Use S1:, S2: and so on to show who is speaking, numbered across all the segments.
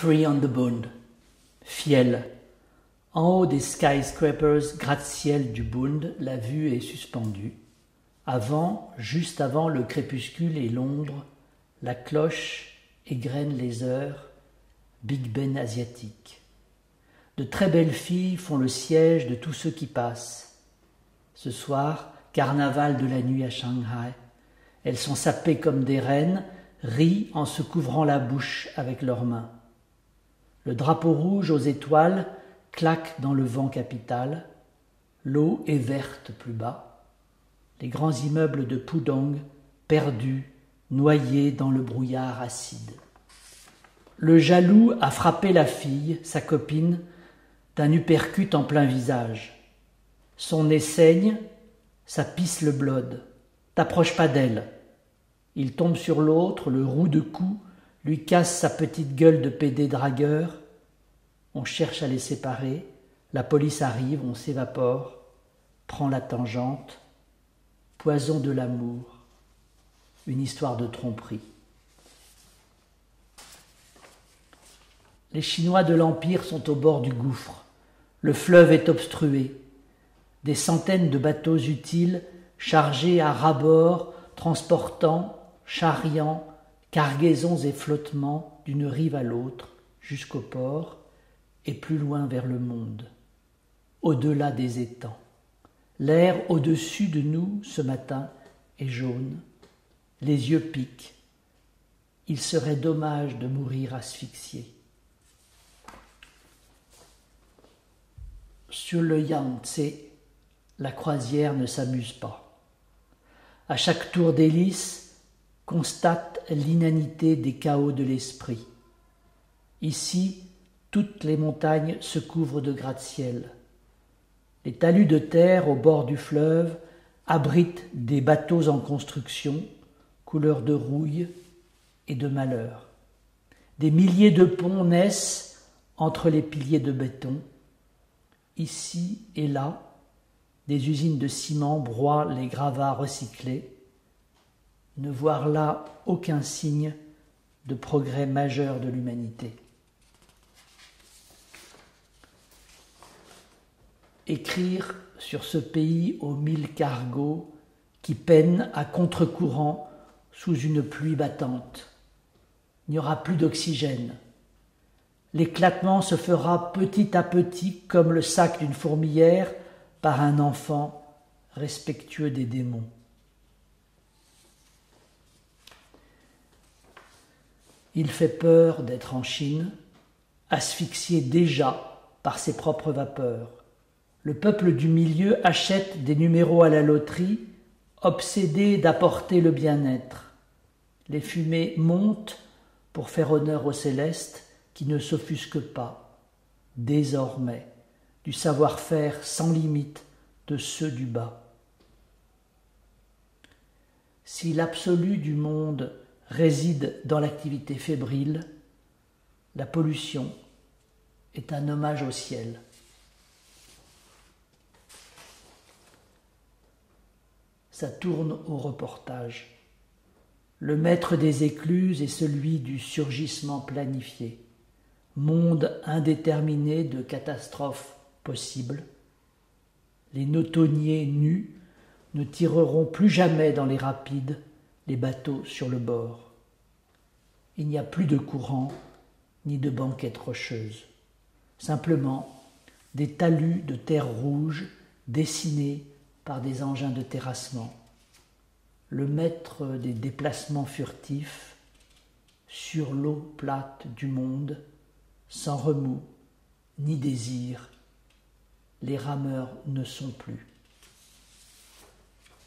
S1: Three on the Bund. Fiel. En haut des skyscrapers gratte-ciel du Bund, la vue est suspendue. Avant, juste avant le crépuscule et l'ombre, la cloche égrène les heures, Big Ben asiatique. De très belles filles font le siège de tous ceux qui passent. Ce soir, carnaval de la nuit à Shanghai. Elles sont sapées comme des reines, rient en se couvrant la bouche avec leurs mains. Le drapeau rouge aux étoiles claque dans le vent capital. L'eau est verte plus bas. Les grands immeubles de Pudong, perdus, noyés dans le brouillard acide. Le jaloux a frappé la fille, sa copine, d'un uppercut en plein visage. Son nez saigne, ça pisse le blode. T'approches pas d'elle. Il tombe sur l'autre, le roux de cou, lui casse sa petite gueule de pédé dragueur. On cherche à les séparer. La police arrive, on s'évapore, prend la tangente. Poison de l'amour. Une histoire de tromperie. Les Chinois de l'Empire sont au bord du gouffre. Le fleuve est obstrué. Des centaines de bateaux utiles chargés à rabord, transportant, charriant, cargaisons et flottements d'une rive à l'autre, jusqu'au port, et plus loin vers le monde, au-delà des étangs. L'air au-dessus de nous ce matin est jaune, les yeux piquent. Il serait dommage de mourir asphyxié. Sur le Yangtze, la croisière ne s'amuse pas. À chaque tour d'hélice, constate l'inanité des chaos de l'esprit. Ici, toutes les montagnes se couvrent de gratte-ciel. Les talus de terre au bord du fleuve abritent des bateaux en construction, couleur de rouille et de malheur. Des milliers de ponts naissent entre les piliers de béton Ici et là, des usines de ciment broient les gravats recyclés. Ne voir là aucun signe de progrès majeur de l'humanité. Écrire sur ce pays aux mille cargos qui peinent à contre-courant sous une pluie battante. Il n'y aura plus d'oxygène, L'éclatement se fera petit à petit comme le sac d'une fourmilière par un enfant respectueux des démons. Il fait peur d'être en Chine, asphyxié déjà par ses propres vapeurs. Le peuple du milieu achète des numéros à la loterie, obsédé d'apporter le bien-être. Les fumées montent pour faire honneur au céleste, qui ne s'offusque pas, désormais, du savoir-faire sans limite de ceux du bas. Si l'absolu du monde réside dans l'activité fébrile, la pollution est un hommage au ciel. Ça tourne au reportage. Le maître des écluses est celui du surgissement planifié monde indéterminé de catastrophes possibles. Les notonniers nus ne tireront plus jamais dans les rapides les bateaux sur le bord. Il n'y a plus de courant ni de banquettes rocheuses. Simplement des talus de terre rouge dessinés par des engins de terrassement. Le maître des déplacements furtifs sur l'eau plate du monde sans remous ni désir, les rameurs ne sont plus.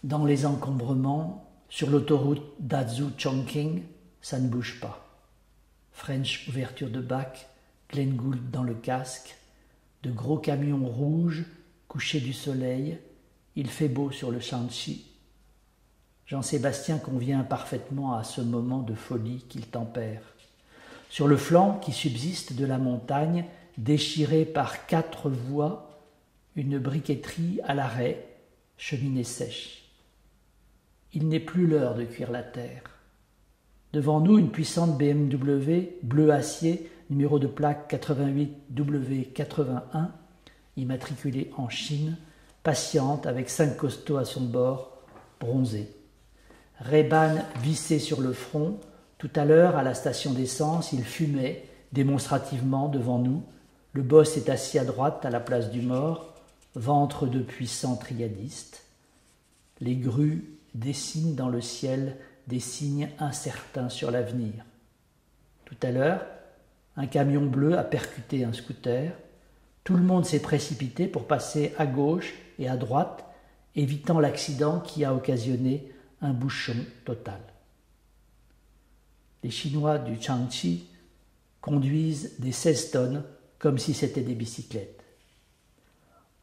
S1: Dans les encombrements, sur l'autoroute Dazu-Chongqing, ça ne bouge pas. French ouverture de bac, Glenn Gould dans le casque, de gros camions rouges couchés du soleil, il fait beau sur le Shanxi. Jean-Sébastien convient parfaitement à ce moment de folie qu'il tempère. Sur le flanc qui subsiste de la montagne, déchirée par quatre voies, une briqueterie à l'arrêt, cheminée sèche. Il n'est plus l'heure de cuire la terre. Devant nous, une puissante BMW bleu acier numéro de plaque 88W81, immatriculé en Chine, patiente avec cinq costauds à son bord, bronzés. Reban vissé sur le front, tout à l'heure à la station d'essence, il fumait démonstrativement devant nous. Le boss est assis à droite à la place du mort, ventre de puissant triadiste. Les grues dessinent dans le ciel des signes incertains sur l'avenir. Tout à l'heure, un camion bleu a percuté un scooter. Tout le monde s'est précipité pour passer à gauche et à droite, évitant l'accident qui a occasionné un bouchon total. Les Chinois du Changchi conduisent des 16 tonnes comme si c'était des bicyclettes.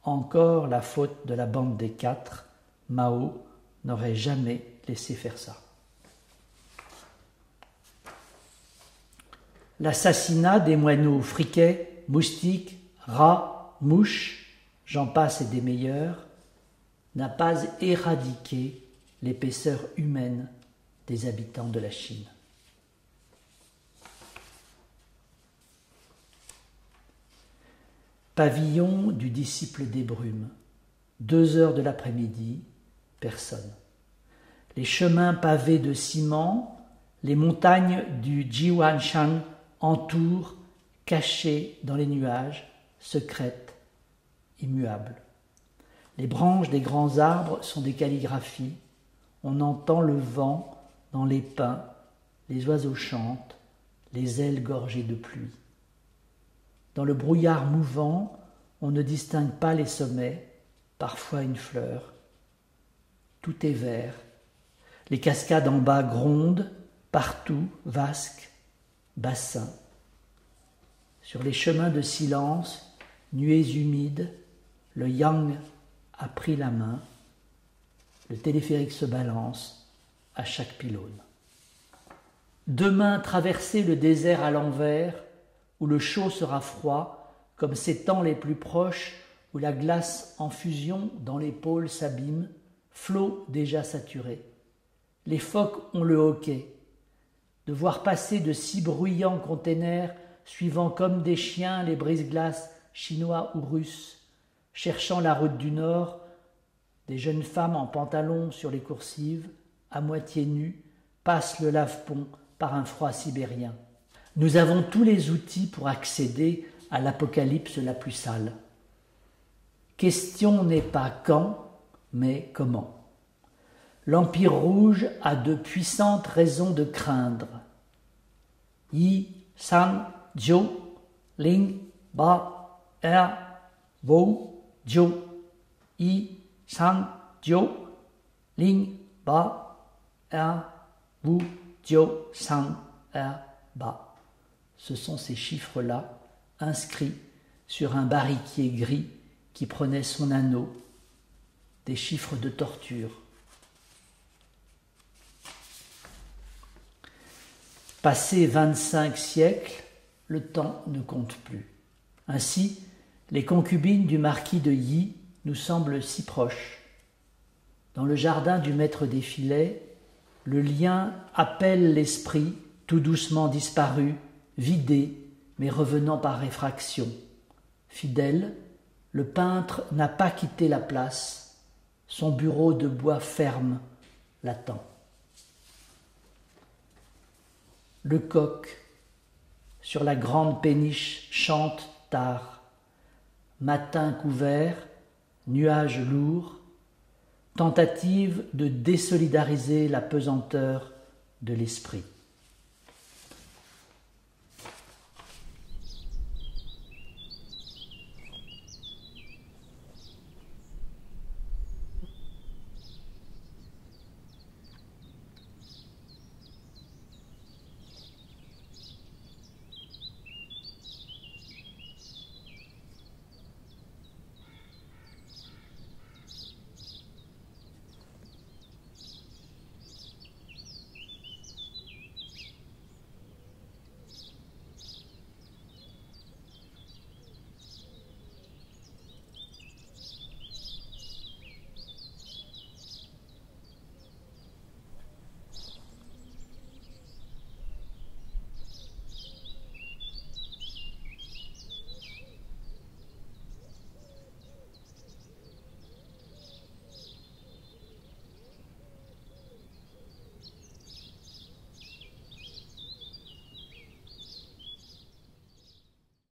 S1: Encore la faute de la bande des quatre, Mao n'aurait jamais laissé faire ça. L'assassinat des moineaux friquets, moustiques, rats, mouches, j'en passe et des meilleurs, n'a pas éradiqué l'épaisseur humaine des habitants de la Chine. Pavillon du disciple des brumes. Deux heures de l'après-midi, personne. Les chemins pavés de ciment, les montagnes du Jiwanshan entourent, cachées dans les nuages, secrètes, immuables. Les branches des grands arbres sont des calligraphies. On entend le vent dans les pins, les oiseaux chantent, les ailes gorgées de pluie. Dans le brouillard mouvant, on ne distingue pas les sommets, parfois une fleur. Tout est vert. Les cascades en bas grondent, partout, vasques, bassins. Sur les chemins de silence, nuées humides, le yang a pris la main, le téléphérique se balance à chaque pylône. Demain, traverser le désert à l'envers, où le chaud sera froid, comme ces temps les plus proches où la glace en fusion dans les pôles s'abîme, flot déjà saturé. Les phoques ont le hoquet. De voir passer de si bruyants containers, suivant comme des chiens les brise-glaces chinois ou russes, cherchant la route du nord, des jeunes femmes en pantalon sur les coursives, à moitié nues, passent le lave-pont par un froid sibérien. Nous avons tous les outils pour accéder à l'apocalypse la plus sale. Question n'est pas quand, mais comment? L'Empire rouge a de puissantes raisons de craindre. Yi, San, Jiu, Ling, Ba, Er, Wu, Jiu. Yi, San, Jiu, Ling, Ba, Er, Wu, Jiu, San, Er, Ba ce sont ces chiffres-là inscrits sur un barriquier gris qui prenait son anneau, des chiffres de torture. Passé vingt-cinq siècles, le temps ne compte plus. Ainsi, les concubines du marquis de Yi nous semblent si proches. Dans le jardin du maître des filets, le lien appelle l'esprit, tout doucement disparu, vidé, mais revenant par réfraction. Fidèle, le peintre n'a pas quitté la place, son bureau de bois ferme l'attend. Le coq, sur la grande péniche, chante tard. Matin couvert, nuages lourds, tentative de désolidariser la pesanteur de l'esprit.